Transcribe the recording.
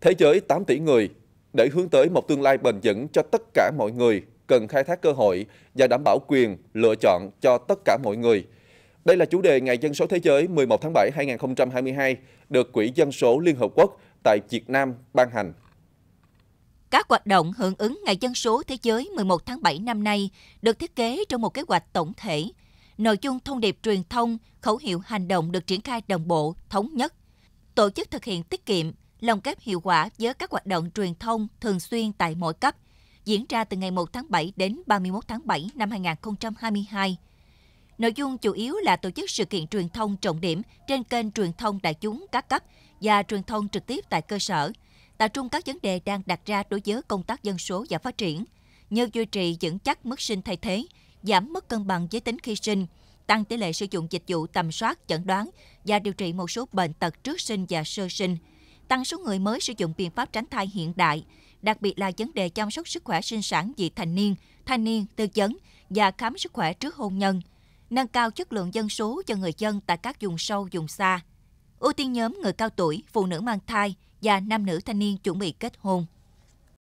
Thế giới 8 tỷ người, để hướng tới một tương lai bền vững cho tất cả mọi người, cần khai thác cơ hội và đảm bảo quyền lựa chọn cho tất cả mọi người. Đây là chủ đề Ngày Dân số Thế giới 11 tháng 7 2022 được Quỹ Dân số Liên Hợp Quốc tại Việt Nam ban hành. Các hoạt động hưởng ứng Ngày Dân số Thế giới 11 tháng 7 năm nay được thiết kế trong một kế hoạch tổng thể. Nội dung thông điệp truyền thông, khẩu hiệu hành động được triển khai đồng bộ, thống nhất. Tổ chức thực hiện tiết kiệm, lồng ghép hiệu quả với các hoạt động truyền thông thường xuyên tại mỗi cấp, diễn ra từ ngày 1 tháng 7 đến 31 tháng 7 năm 2022. Nội dung chủ yếu là tổ chức sự kiện truyền thông trọng điểm trên kênh truyền thông đại chúng các cấp và truyền thông trực tiếp tại cơ sở, tập trung các vấn đề đang đặt ra đối với công tác dân số và phát triển, như duy trì vững chắc mức sinh thay thế, giảm mất cân bằng giới tính khi sinh, tăng tỷ lệ sử dụng dịch vụ tầm soát, chẩn đoán và điều trị một số bệnh tật trước sinh và sơ sinh, tăng số người mới sử dụng biện pháp tránh thai hiện đại, đặc biệt là vấn đề chăm sóc sức khỏe sinh sản vị thành niên, thanh niên, tư vấn và khám sức khỏe trước hôn nhân, nâng cao chất lượng dân số cho người dân tại các vùng sâu, vùng xa. Ưu tiên nhóm người cao tuổi, phụ nữ mang thai và nam nữ thanh niên chuẩn bị kết hôn.